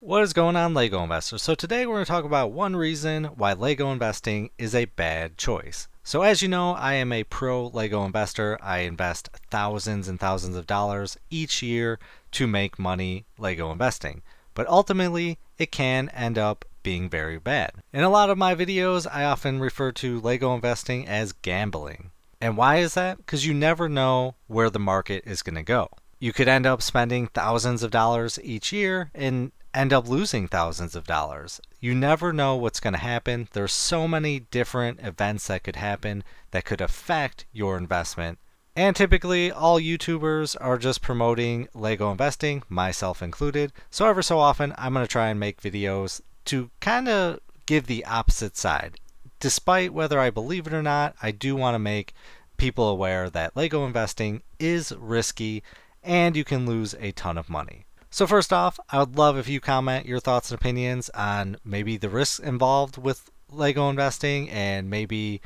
What is going on, LEGO investors? So, today we're going to talk about one reason why LEGO investing is a bad choice. So, as you know, I am a pro LEGO investor. I invest thousands and thousands of dollars each year to make money LEGO investing. But ultimately, it can end up being very bad. In a lot of my videos, I often refer to LEGO investing as gambling. And why is that? Because you never know where the market is going to go. You could end up spending thousands of dollars each year and end up losing thousands of dollars. You never know what's going to happen. There's so many different events that could happen that could affect your investment. And typically, all YouTubers are just promoting Lego investing, myself included. So, ever so often, I'm going to try and make videos to kind of give the opposite side. Despite whether I believe it or not, I do want to make people aware that Lego investing is risky and you can lose a ton of money. So first off, I would love if you comment your thoughts and opinions on maybe the risks involved with Lego investing and maybe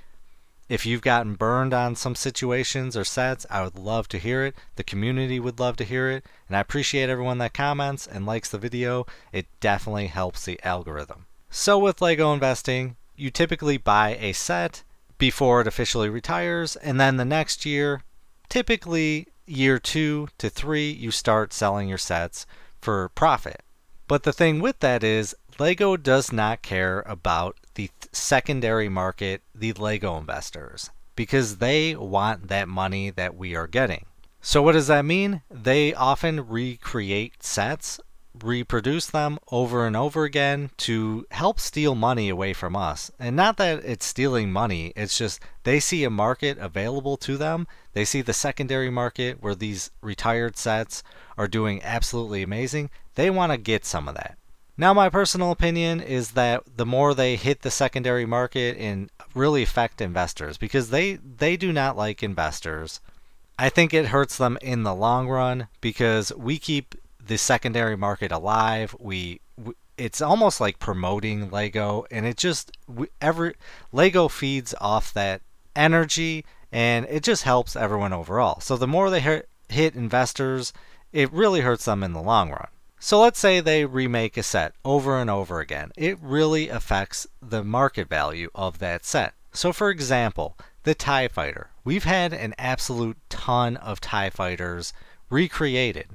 if you've gotten burned on some situations or sets, I would love to hear it. The community would love to hear it. And I appreciate everyone that comments and likes the video. It definitely helps the algorithm. So with Lego investing, you typically buy a set before it officially retires, and then the next year, typically year two to three, you start selling your sets for profit. But the thing with that is, Lego does not care about the secondary market, the Lego investors, because they want that money that we are getting. So, what does that mean? They often recreate sets reproduce them over and over again to help steal money away from us. And not that it's stealing money, it's just they see a market available to them. They see the secondary market where these retired sets are doing absolutely amazing. They want to get some of that. Now, my personal opinion is that the more they hit the secondary market and really affect investors because they, they do not like investors. I think it hurts them in the long run because we keep the secondary market alive. We, we it's almost like promoting Lego, and it just we, every Lego feeds off that energy, and it just helps everyone overall. So the more they hit, hit investors, it really hurts them in the long run. So let's say they remake a set over and over again. It really affects the market value of that set. So for example, the TIE Fighter. We've had an absolute ton of TIE Fighters recreated.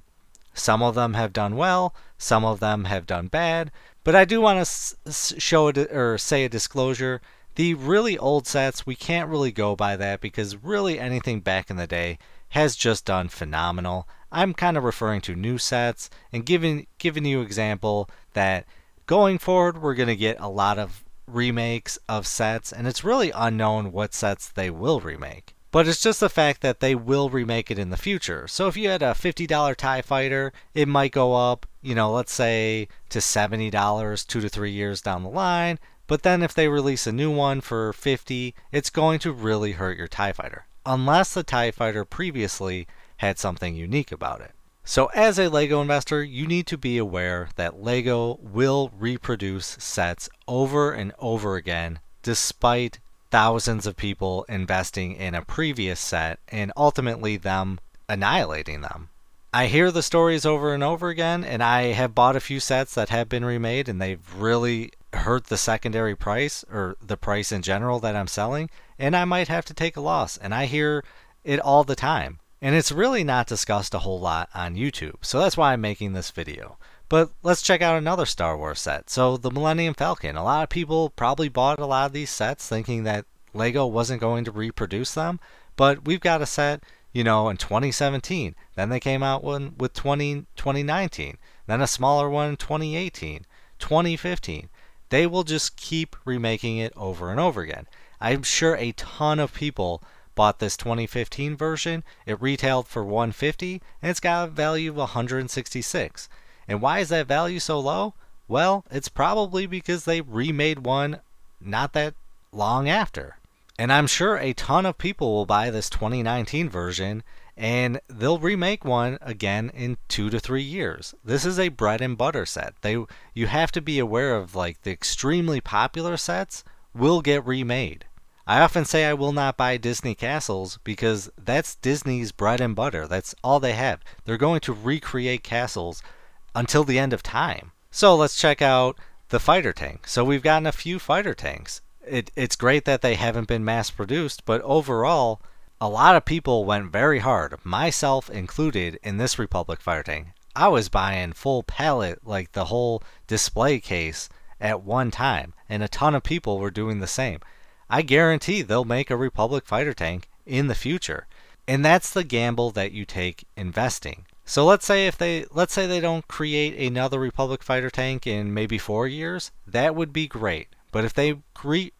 Some of them have done well, some of them have done bad, but I do want to show it or say a disclosure. The really old sets, we can't really go by that because really anything back in the day has just done phenomenal. I'm kind of referring to new sets and giving giving you example that going forward we're going to get a lot of remakes of sets and it's really unknown what sets they will remake. But it's just the fact that they will remake it in the future. So if you had a $50 TIE fighter, it might go up, you know, let's say to $70 two to three years down the line. But then if they release a new one for 50, it's going to really hurt your TIE fighter. Unless the TIE fighter previously had something unique about it. So as a LEGO investor, you need to be aware that LEGO will reproduce sets over and over again despite thousands of people investing in a previous set and ultimately them annihilating them. I hear the stories over and over again, and I have bought a few sets that have been remade and they've really hurt the secondary price or the price in general that I'm selling, and I might have to take a loss. And I hear it all the time. And it's really not discussed a whole lot on YouTube, so that's why I'm making this video. But let's check out another Star Wars set. So the Millennium Falcon. A lot of people probably bought a lot of these sets thinking that Lego wasn't going to reproduce them, but we've got a set, you know, in 2017. Then they came out one with 20, 2019. Then a smaller one in 2018, 2015. They will just keep remaking it over and over again. I'm sure a ton of people bought this 2015 version. It retailed for 150 and it's got a value of 166. And why is that value so low? Well, it's probably because they remade one not that long after. And I'm sure a ton of people will buy this 2019 version and they'll remake one again in 2 to 3 years. This is a bread and butter set. They you have to be aware of like the extremely popular sets will get remade. I often say I will not buy Disney castles because that's Disney's bread and butter. That's all they have. They're going to recreate castles until the end of time. So let's check out the fighter tank. So we've gotten a few fighter tanks. It, it's great that they haven't been mass produced, but overall, a lot of people went very hard, myself included, in this Republic fighter tank. I was buying full pallet, like the whole display case, at one time, and a ton of people were doing the same. I guarantee they'll make a Republic fighter tank in the future. And that's the gamble that you take investing. So let's say if they let's say they don't create another Republic fighter tank in maybe 4 years, that would be great. But if they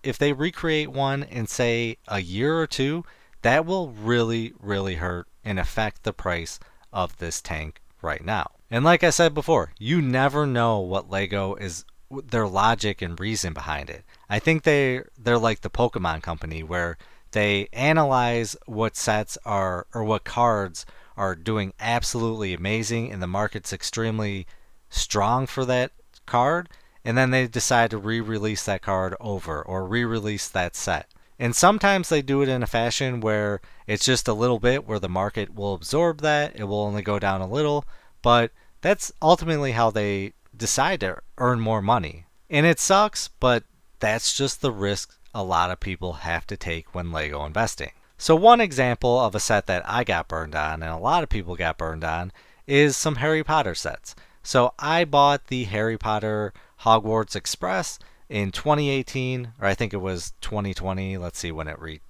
if they recreate one in say a year or two, that will really really hurt and affect the price of this tank right now. And like I said before, you never know what Lego is their logic and reason behind it. I think they they're like the Pokemon company where they analyze what sets are or what cards are doing absolutely amazing and the market's extremely strong for that card and then they decide to re-release that card over or re-release that set. And sometimes they do it in a fashion where it's just a little bit where the market will absorb that, it will only go down a little, but that's ultimately how they decide to earn more money. And it sucks, but that's just the risk a lot of people have to take when Lego investing. So, one example of a set that I got burned on, and a lot of people got burned on, is some Harry Potter sets. So, I bought the Harry Potter Hogwarts Express in 2018, or I think it was 2020. Let's see when it re,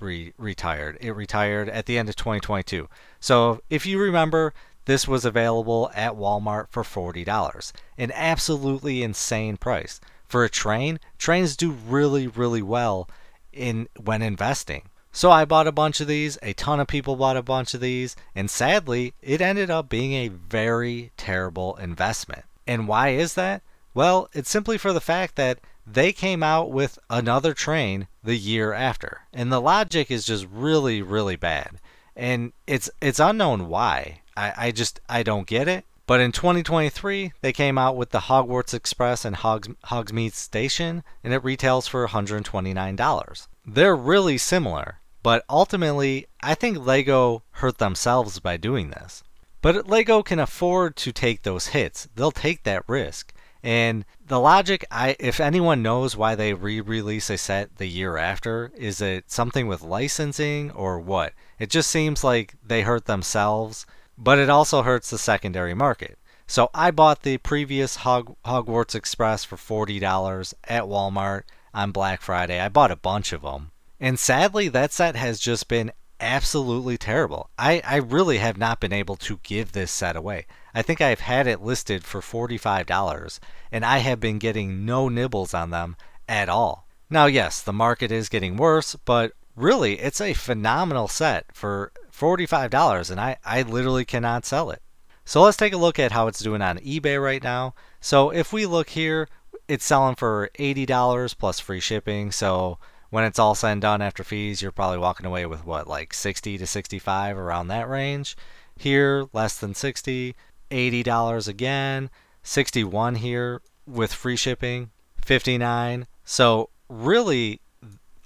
re, retired. It retired at the end of 2022. So if you remember, this was available at Walmart for $40. An absolutely insane price. For a train, trains do really, really well in when investing. So I bought a bunch of these, a ton of people bought a bunch of these, and sadly, it ended up being a very terrible investment. And why is that? Well, it's simply for the fact that they came out with another train the year after. And the logic is just really, really bad. And it's it's unknown why. I, I just I don't get it. But in 2023, they came out with the Hogwarts Express and Hogs, Hogsmeade Station, and it retails for $129. They're really similar, but ultimately, I think Lego hurt themselves by doing this. But Lego can afford to take those hits. They'll take that risk. And the logic, I if anyone knows why they re-release a set the year after, is it something with licensing or what? It just seems like they hurt themselves, but it also hurts the secondary market. So I bought the previous Hog- Hogwarts Express for $40 at Walmart on Black Friday. I bought a bunch of them. And sadly, that set has just been absolutely terrible. I, I really have not been able to give this set away. I think I've had it listed for $45 and I have been getting no nibbles on them at all. Now, yes, the market is getting worse, but really it's a phenomenal set for $45 and I, I literally cannot sell it. So let's take a look at how it's doing on eBay right now. So if we look here, it's selling for $80 plus free shipping. So when it's all said and done after fees, you're probably walking away with what, like 60 to 65 around that range. Here, less than 60, $80 again, 61 here with free shipping, 59. So really,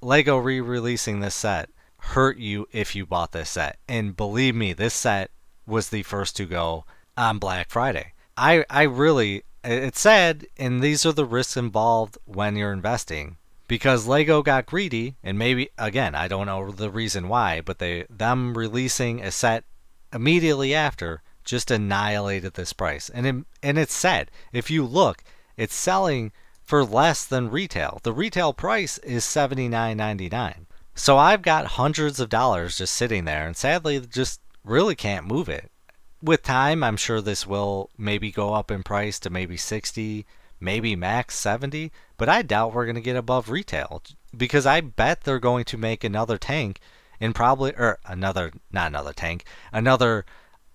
Lego re-releasing this set hurt you if you bought this set. And believe me, this set was the first to go on Black Friday. I I really it's sad and these are the risks involved when you're investing because Lego got greedy and maybe again I don't know the reason why but they them releasing a set immediately after just annihilated this price. And it, and it's sad. If you look it's selling for less than retail. The retail price is $79.99 so I've got hundreds of dollars just sitting there and sadly just really can't move it. With time I'm sure this will maybe go up in price to maybe 60 maybe max 70, but I doubt we're going to get above retail because I bet they're going to make another tank and probably or another not another tank, another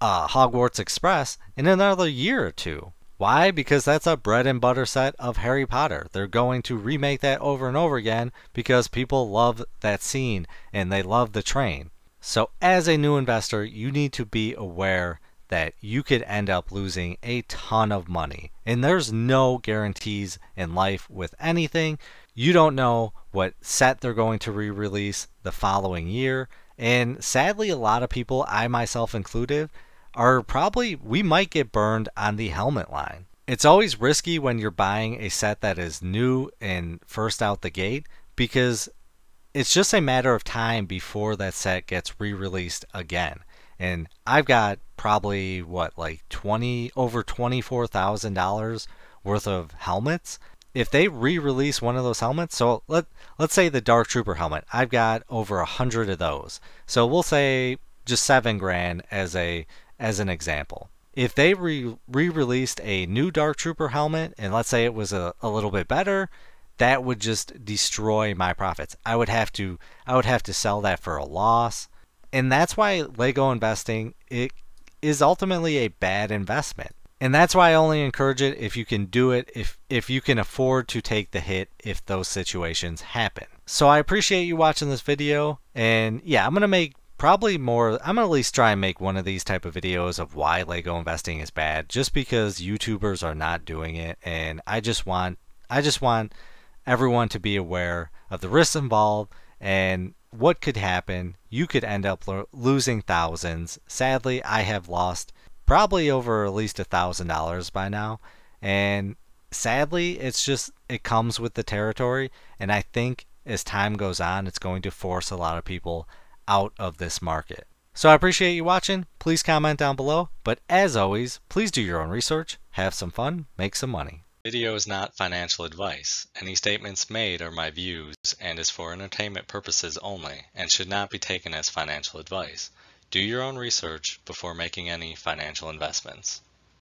uh, Hogwarts Express in another year or two. Why? Because that's a bread and butter set of Harry Potter. They're going to remake that over and over again because people love that scene and they love the train. So, as a new investor, you need to be aware that you could end up losing a ton of money. And there's no guarantees in life with anything. You don't know what set they're going to re release the following year. And sadly, a lot of people, I myself included, are probably, we might get burned on the helmet line. It's always risky when you're buying a set that is new and first out the gate because it's just a matter of time before that set gets re-released again. And I've got probably what like 20 over $24,000 worth of helmets. If they re-release one of those helmets, so let let's say the Dark Trooper helmet, I've got over a hundred of those. So we'll say just seven grand as a as an example. If they re released a new Dark Trooper helmet, and let's say it was a, a little bit better, that would just destroy my profits. I would have to I would have to sell that for a loss. And that's why Lego investing it is ultimately a bad investment. And that's why I only encourage it if you can do it if if you can afford to take the hit if those situations happen. So I appreciate you watching this video and yeah, I'm to make probably more i'm gonna at least try and make one of these type of videos of why lego investing is bad just because youtubers are not doing it and i just want i just want everyone to be aware of the risks involved and what could happen you could end up lo- losing thousands sadly i have lost probably over at least a thousand dollars by now and sadly it's just it comes with the territory and i think as time goes on it's going to force a lot of people out of this market. So I appreciate you watching. Please comment down below. But as always, please do your own research, have some fun, make some money. Video is not financial advice. Any statements made are my views and is for entertainment purposes only and should not be taken as financial advice. Do your own research before making any financial investments.